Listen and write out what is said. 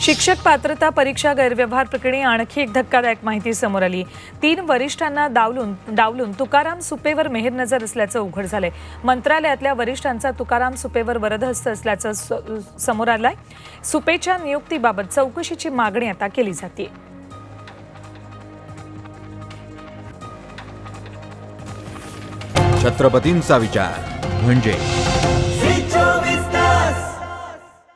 शिक्षक पात्रता परीक्षा गैरव्यवहार प्रकरणी आणखी एक धक्कादायक माहिती समोर आली. तीन वरिष्ठांना डावलून डावलून तुकाराम सुपेवर मेहरनजर असल्याचं उघड झालंय. मंत्रालयातल्या वरिष्ठांचा तुकाराम सुपेवर वरदहस्त असल्याचं समोर आलंय. सुपेच्या नियुक्तीबाबत चौकशीची मागणी आता केली जाते. छत्रपतींचा विचार म्हणजे